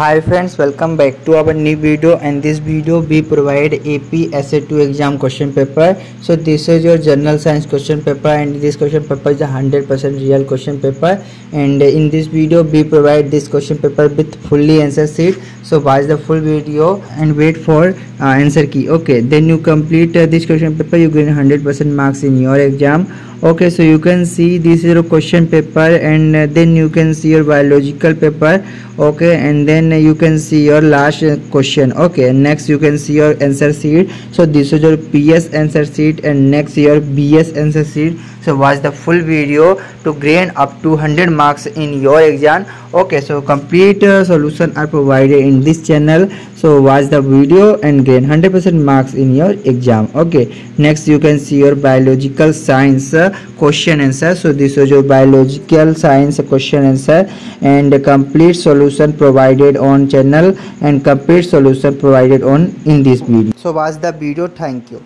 Hi friends welcome back to our new video and this video be provide A P S to exam question paper so this is your general science question paper and this question paper is a hundred percent real question paper and in this video be provide this question paper with fully answer sheet so wise the full video and wait for answer key okay then you complete this question paper you gain hundred percent marks in your exam okay so you can see this is your question paper and uh, then you can see your biological paper okay and then you can see your last uh, question okay next you can see your answer sheet. So this is your ps answer sheet and next your bs answer sheet. So watch the full video to gain up to 100 marks in your exam. Okay so complete uh, solution are provided in this channel. So watch the video and gain 100% marks in your exam. Okay next you can see your biological science uh, question answer. So this is your biological science question answer and complete solution provided on channel and complete solution provided on in this video. So watch the video thank you